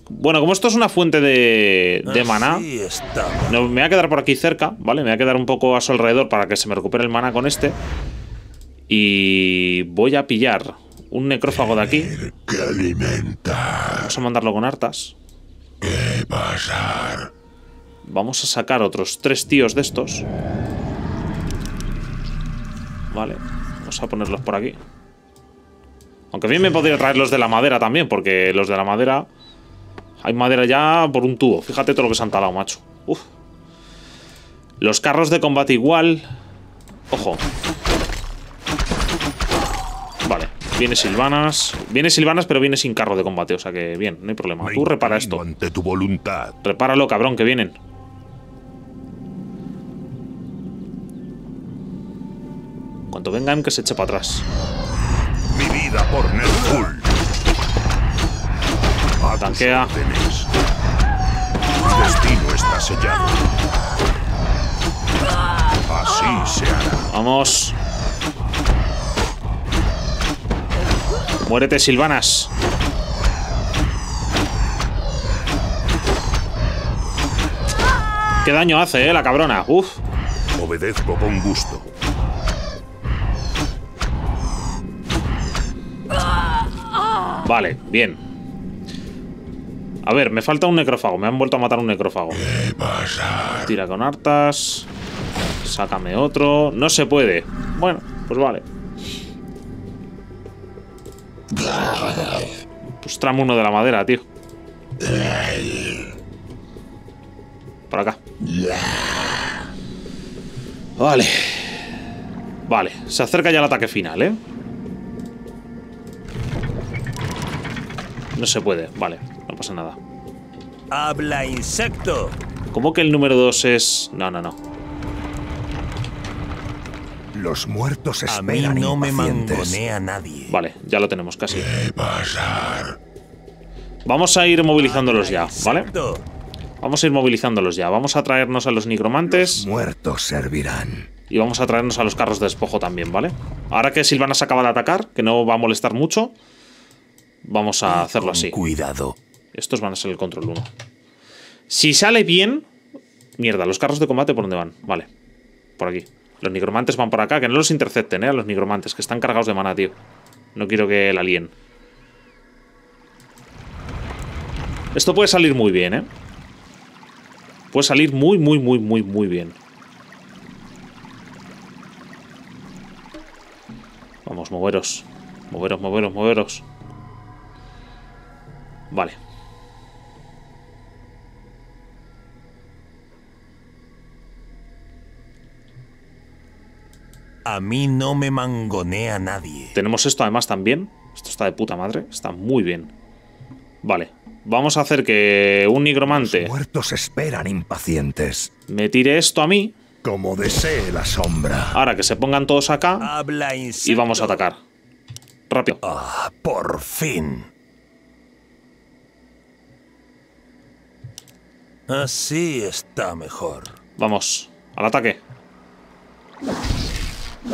Bueno, como esto es una fuente de, de maná, no, me voy a quedar por aquí cerca, ¿vale? Me voy a quedar un poco a su alrededor para que se me recupere el maná con este. Y voy a pillar un necrófago de aquí. Que alimenta. Vamos a mandarlo con hartas. ¿Qué pasar? Vamos a sacar otros tres tíos de estos. Vale, vamos a ponerlos por aquí. Aunque bien me podría traer los de la madera también, porque los de la madera... Hay madera ya por un tubo. Fíjate todo lo que se han talado, macho. Uf. Los carros de combate igual. Ojo. Vale, viene Silvanas. Viene Silvanas, pero viene sin carro de combate, o sea que bien, no hay problema. Tú repara esto. ante tu voluntad. Repáralo, cabrón, que vienen. Cuando vengan, que se eche para atrás. Mi vida por tus Tanquea. Tu destino está sellado. Así se hará. Vamos. Muérete, Silvanas. Qué daño hace, eh, la cabrona. Uf. Obedezco con gusto. Vale, bien. A ver, me falta un necrófago. Me han vuelto a matar un necrófago. Tira con hartas. Sácame otro. No se puede. Bueno, pues vale. Pues tramo uno de la madera, tío. Por acá. Vale. Vale, se acerca ya el ataque final, ¿eh? No se puede, vale, no pasa nada. Habla insecto. ¿Cómo que el número 2 es...? No, no, no. Los muertos A mí esperan no me mangonea nadie. Vale, ya lo tenemos casi. Pasar. Vamos a ir movilizándolos ya, ¿vale? Vamos a ir movilizándolos ya. Vamos a traernos a los nigromantes Muertos servirán. y vamos a traernos a los carros de despojo también, ¿vale? Ahora que Silvana se acaba de atacar, que no va a molestar mucho, vamos a hacerlo así. Cuidado. Estos van a ser el control 1. Si sale bien... Mierda, los carros de combate ¿por dónde van? Vale. Por aquí. Los nigromantes van por acá. Que no los intercepten, ¿eh? A los nigromantes, que están cargados de mana, tío. No quiero que la líen. Esto puede salir muy bien, ¿eh? Puede salir muy, muy, muy, muy, muy bien. Vamos, moveros. Moveros, moveros, moveros. Vale. A mí no me mangonea nadie. Tenemos esto además también. Esto está de puta madre. Está muy bien. Vale. Vamos a hacer que un nigromante Los muertos esperan impacientes. me tire esto a mí. Como desee la sombra. Ahora que se pongan todos acá. Habla. Y vamos a atacar. Rápido. Ah, por fin. Así está mejor. Vamos. Al ataque.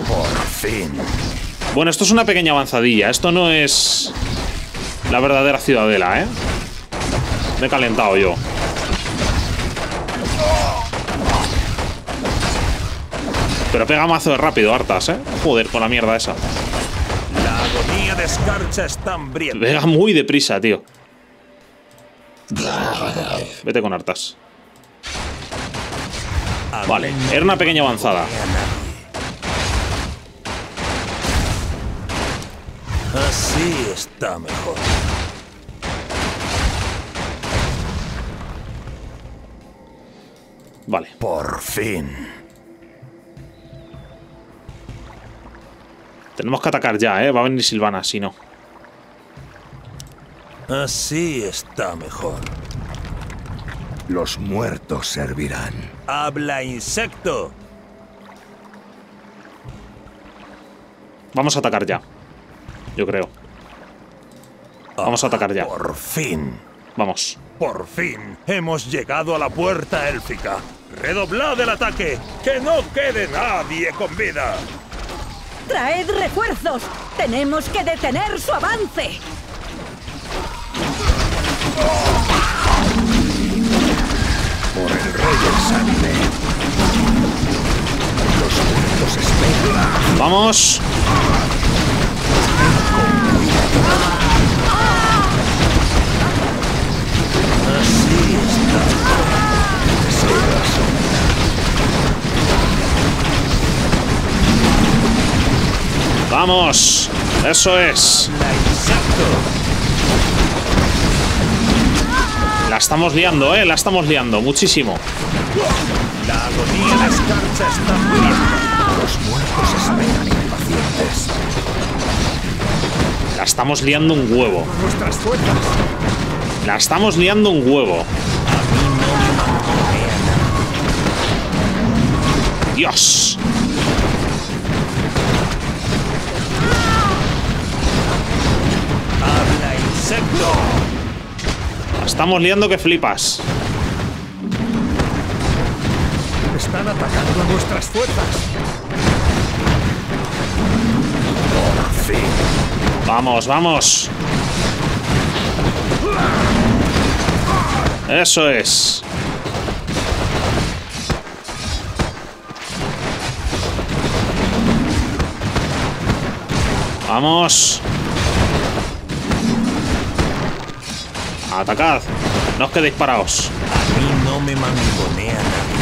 Por fin. Bueno, esto es una pequeña avanzadilla. Esto no es la verdadera ciudadela, ¿eh? Me he calentado yo. Pero pega mazo de rápido, hartas, ¿eh? Joder, con la mierda esa. La agonía de escarcha está hambrienta. Pega muy deprisa, tío. Vete con hartas. Vale, era una pequeña avanzada. Así está mejor. Vale. Por fin. Tenemos que atacar ya, ¿eh? Va a venir Silvana, si no. Así está mejor. Los muertos servirán. Habla insecto. Vamos a atacar ya. Yo creo. Vamos a atacar ya. Por fin. Vamos. Por fin hemos llegado a la puerta élfica. Redoblad el ataque. Que no quede nadie con vida. ¡Traed refuerzos! ¡Tenemos que detener su avance! Por el rey del sangre. Los muertos esperan. ¡Vamos! ¡Vamos! ¡Eso es! Exacto. La estamos liando, ¿eh? La estamos liando. Muchísimo. La agonía la escarcha está muriendo. Los muertos esperan impacientes. La estamos liando un huevo. Nuestras fuerzas. La estamos liando un huevo. Dios. Habla insecto. Estamos liando que flipas. Están atacando a nuestras fuerzas. Por fin. Vamos, vamos. Eso es. Vamos. Atacad. No os quedéis parados. A mí no me mangonea nadie.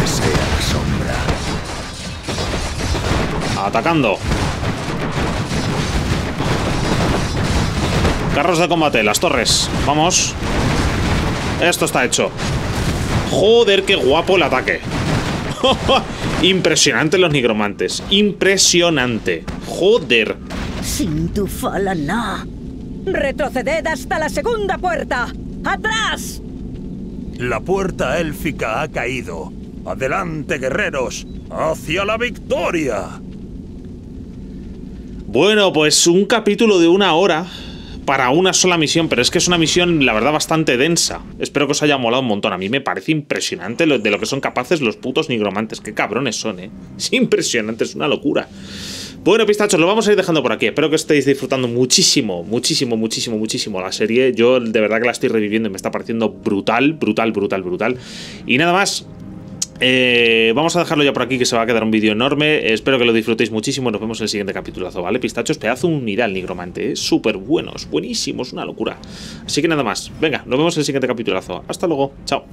Desea la sombra. Atacando. Carros de combate, las torres. Vamos. Esto está hecho. Joder, qué guapo el ataque. Impresionante los nigromantes. Impresionante. Joder. Sin tu falana. Retroceded hasta la segunda puerta. ¡Atrás! La puerta élfica ha caído. Adelante, guerreros. Hacia la victoria. Bueno, pues un capítulo de una hora para una sola misión, pero es que es una misión, la verdad, bastante densa. Espero que os haya molado un montón. A mí me parece impresionante lo, de lo que son capaces los putos nigromantes. Qué cabrones son, ¿eh? Es impresionante, es una locura. Bueno, pistachos, lo vamos a ir dejando por aquí. Espero que estéis disfrutando muchísimo, muchísimo, muchísimo, muchísimo la serie. Yo de verdad que la estoy reviviendo y me está pareciendo brutal, brutal, brutal, brutal. Y nada más. Eh, vamos a dejarlo ya por aquí, que se va a quedar un vídeo enorme. Espero que lo disfrutéis muchísimo. Nos vemos en el siguiente capitulazo, ¿vale? Pistachos, pedazo de unidad el nigromante, ¿eh? Súper buenos, buenísimos, una locura. Así que nada más. Venga, nos vemos en el siguiente capitulazo. Hasta luego. Chao.